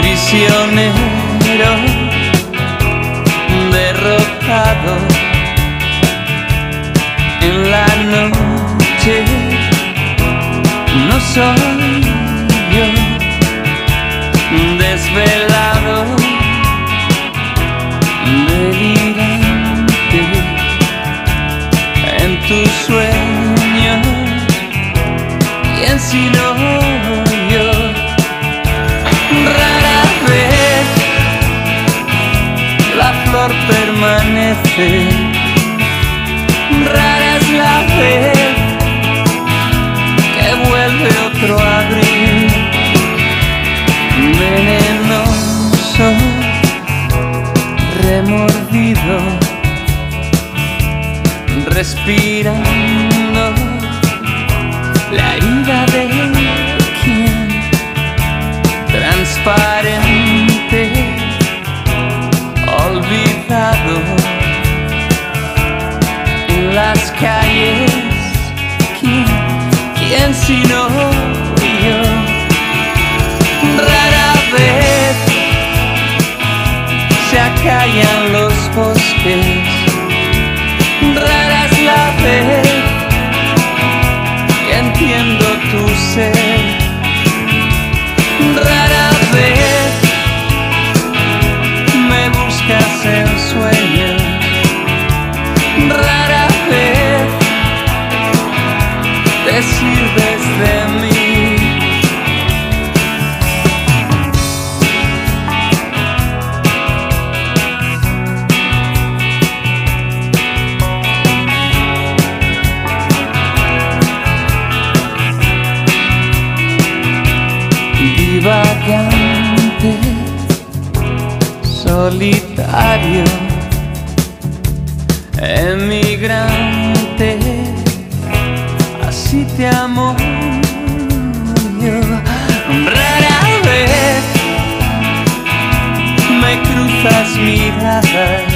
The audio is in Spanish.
prisionero derrotado en la noche. No soy yo desvelado delirante. En tus sueños y en si permanece. Rara es la vez que vuelve otro abril, venenoso, remordido, respirando la herida de quien transparente quién si no yo? Rara vez se acallan los bosques. Rara es la vez que entiendo tu ser. Rara vez en sueños. Te sirves de mí. Divagante solitario, emigrante, así te amo yo. Rara vez me cruzas miradas